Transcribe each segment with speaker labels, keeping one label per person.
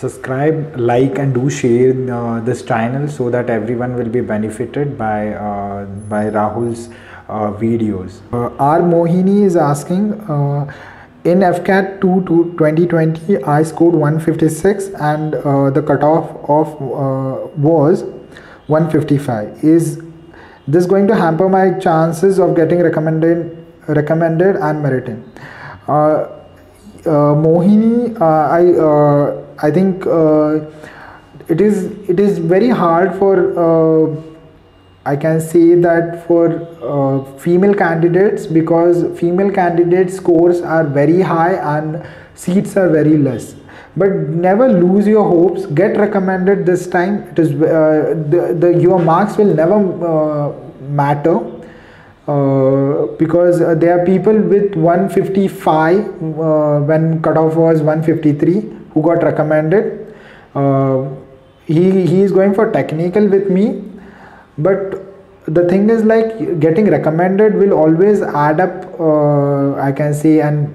Speaker 1: subscribe like and do share uh, this channel so that everyone will be benefited by uh, by rahul's uh, videos. Uh, r. Mohini is asking uh, in AFCAT 2 to 2020 i scored 156 and uh, the cutoff of was 155 is this going to hamper my chances of getting recommended recommended and meriting? Uh, Mohini, I I think it is it is very hard for I can say that for uh, female candidates because female candidate scores are very high and seats are very less. But never lose your hopes. Get recommended this time. It is uh, the, the your marks will never uh, matter uh, because uh, there are people with 155 uh, when cutoff was 153 who got recommended. Uh, he he is going for technical with me but the thing is like getting recommended will always add up uh, i can say and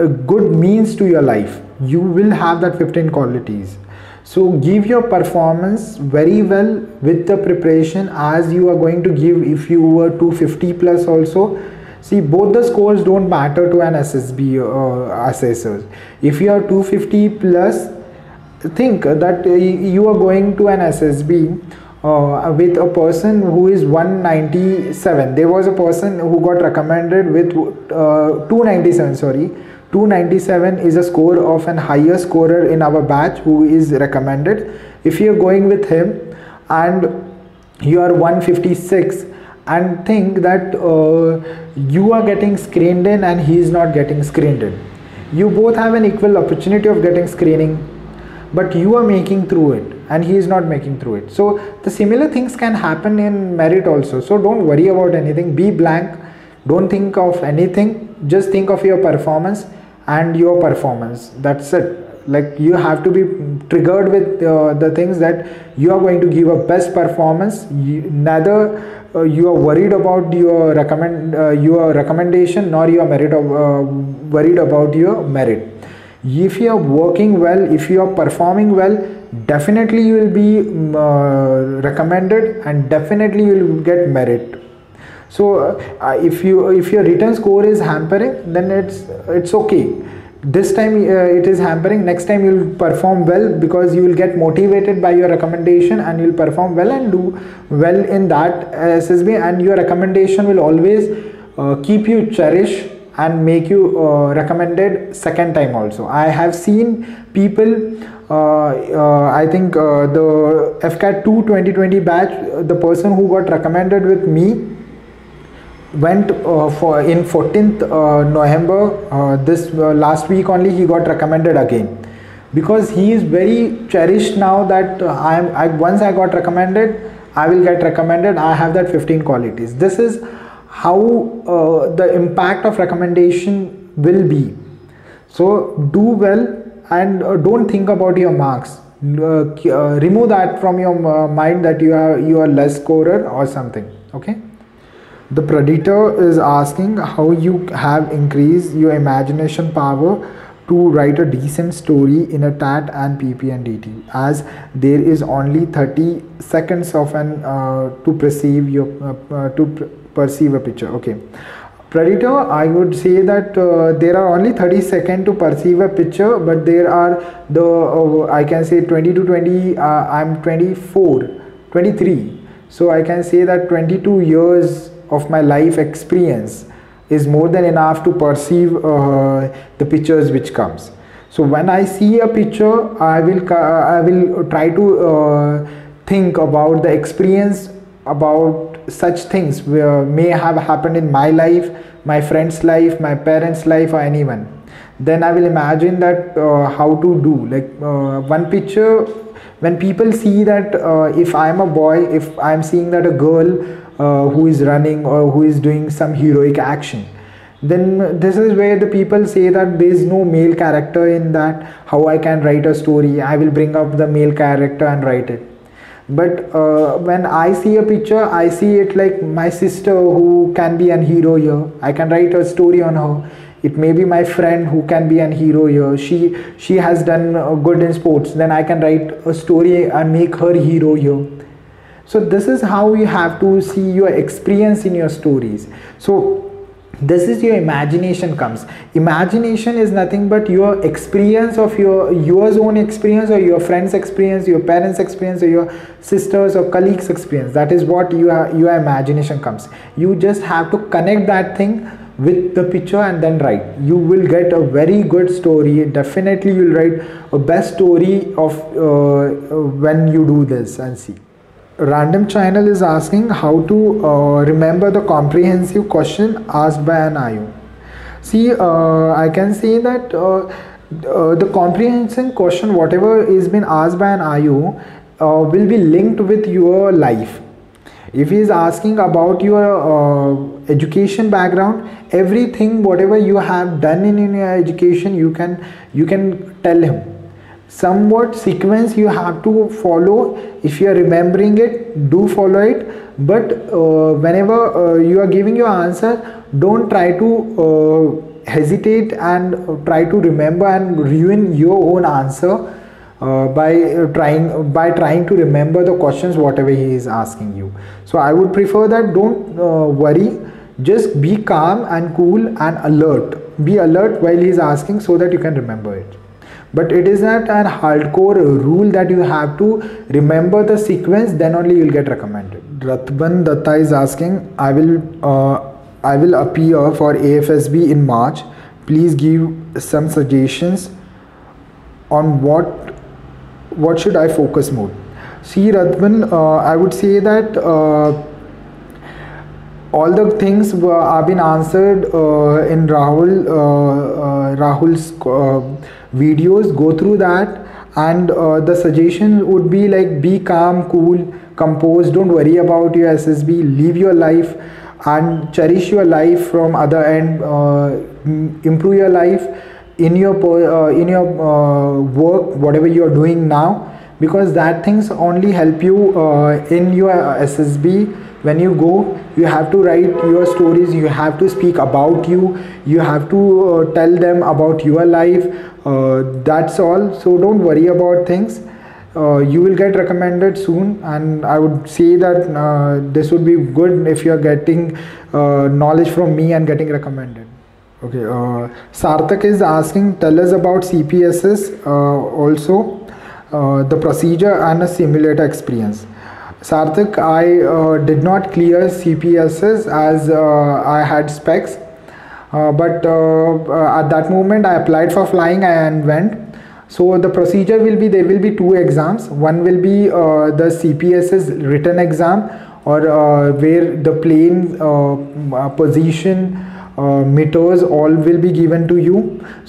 Speaker 1: a good means to your life. You will have that 15 qualities. So give your performance very well with the preparation as you are going to give. If you were 250 plus also. See both the scores don't matter to an SSB uh, assessors. If you are 250 plus, think that you are going to an SSB uh, with a person who is 197 there was a person who got recommended with uh, 297 sorry. 297 is a score of an higher scorer in our batch who is recommended. If you are going with him and you are 156 and think that uh, you are getting screened in and he is not getting screened in. You both have an equal opportunity of getting screening but you are making through it and he is not making through it. So the similar things can happen in merit also. So don't worry about anything. Be blank. Don't think of anything. Just think of your performance and your performance. That's it. Like you have to be triggered with uh, the things that you are going to give a best performance. You, neither uh, you are worried about your recommend uh, your recommendation nor you are merit of, uh, worried about your merit. If you are working well if you are performing well definitely you will be um, recommended and definitely you will get merit. So uh, if you if your written score is hampering then it's it's okay this time uh, it is hampering. Next time you'll perform well because you will get motivated by your recommendation and you'll perform well and do well in that ssb and your recommendation will always uh, keep you cherish and make you uh, recommended second time also. I have seen people uh, uh, i think uh, the AFCAT 2 2020 batch the person who got recommended with me went uh, for in 14th uh, November uh, this uh, last week only he got recommended again. Because he is very cherished now that uh, I am I, once I got recommended I will get recommended. I have that 15 qualities. This is how uh, the impact of recommendation will be. So do well and don't think about your marks. Remove that from your mind that you are you are less scorer or something. Okay the predator is asking how you have increased your imagination power to write a decent story in a TAT and PP and DT as there is only 30 seconds of an uh, to perceive your uh, uh, to pr perceive a picture okay. Predator i would say that uh, there are only 30 seconds to perceive a picture but there are the uh, i can say 20 to 20 uh, i'm 24 23 so i can say that 22 years of my life experience is more than enough to perceive uh, the pictures which comes. So when i see a picture i will i will try to uh, think about the experience about such things may have happened in my life my friend's life my parents life or anyone. Then i will imagine that uh, how to do. Like uh, one picture when people see that uh, if i am a boy if i am seeing that a girl uh, who is running or who is doing some heroic action. Then this is where the people say that there is no male character in that how i can write a story i will bring up the male character and write it. But uh, when i see a picture i see it like my sister who can be an hero here. I can write a story on her. It may be my friend who can be an hero here. She she has done uh, good in sports. Then i can write a story and make her hero here so this is how you have to see your experience in your stories. So this is your imagination comes. Imagination is nothing but your experience of your your own experience or your friend's experience your parents experience or your sisters or colleagues experience. That is what your your imagination comes. You just have to connect that thing with the picture and then write. You will get a very good story. Definitely you'll write a best story of uh, when you do this and see random channel is asking how to uh, remember the comprehensive question asked by an IO. See, uh, I can say that uh, uh the comprehensive question, whatever is been asked by an IO, uh, will be linked with your life. If he is asking about your uh, education background, everything, whatever you have done in, in your education, you can you can tell him somewhat sequence you have to follow. If you are remembering it do follow it. But uh, whenever uh, you are giving your answer don't try to uh, hesitate and try to remember and ruin your own answer uh, by trying by trying to remember the questions whatever he is asking you. So i would prefer that don't uh, worry. Just be calm and cool and alert. Be alert while he is asking so that you can remember it but it is not an hardcore rule that you have to remember the sequence then only you'll get recommended. Ratban datta is asking i will uh, i will appear for afsb in march. Please give some suggestions on what what should i focus more? See ratban uh, i would say that uh, all the things have been answered uh, in Rahul uh, uh, Rahul's videos go through that and uh, the suggestion would be like be calm cool composed don't worry about your ssb live your life and cherish your life from other end uh, improve your life in your uh, in your uh, work whatever you are doing now because that things only help you uh, in your ssb when you go you have to write your stories you have to speak about you you have to uh, tell them about your life uh, that's all. So don't worry about things. Uh, you will get recommended soon and i would say that uh, this would be good if you are getting uh, knowledge from me and getting recommended. Okay uh, sarthak is asking tell us about cpss also the procedure and a simulator experience Sarthak, I uh, did not clear CPSS as uh, I had specs, uh, but uh, uh, at that moment I applied for flying and went. So the procedure will be there will be two exams. One will be uh, the CPSS written exam, or where the plane position. Uh, meters all will be given to you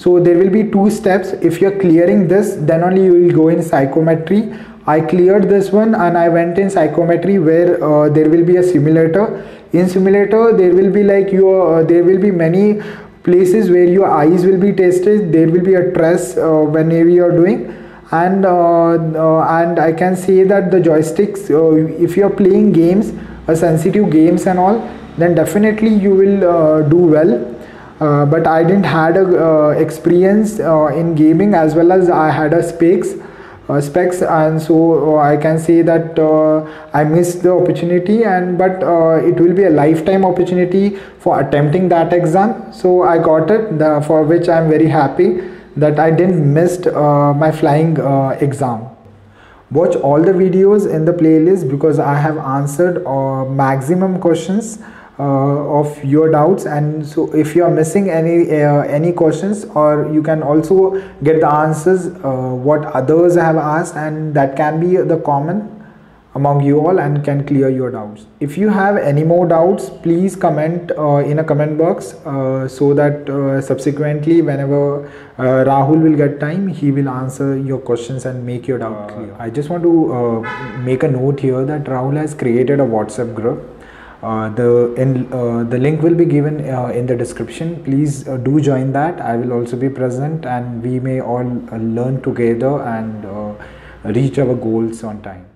Speaker 1: so there will be two steps if you're clearing this then only you will go in psychometry I cleared this one and I went in psychometry where uh, there will be a simulator. In simulator, there will be like your, uh, there will be many places where your eyes will be tested. There will be a stress uh, whenever you are doing. And uh, uh, and I can say that the joysticks, uh, if you are playing games, sensitive games and all, then definitely you will uh, do well. Uh, but I didn't had a uh, experience in gaming as well as I had a specs uh, specs. And so uh, I can say that uh, I missed the opportunity and but it will be a lifetime opportunity for attempting that exam. So I got it the, for which I am very happy that I didn't missed my flying exam watch all the videos in the playlist because I have answered uh, maximum questions uh, of your doubts. And so if you are missing any uh, any questions or you can also get the answers uh, what others have asked and that can be the common among you all and can clear your doubts. If you have any more doubts please comment uh, in a comment box uh, so that uh, subsequently whenever rahul will get time he will answer your questions and make your doubt clear. I just want to make a note here that rahul has created a whatsapp group. Uh, the in, uh, the link will be given uh, in the description. Please uh, do join that. I will also be present and we may all uh, learn together and reach our goals on time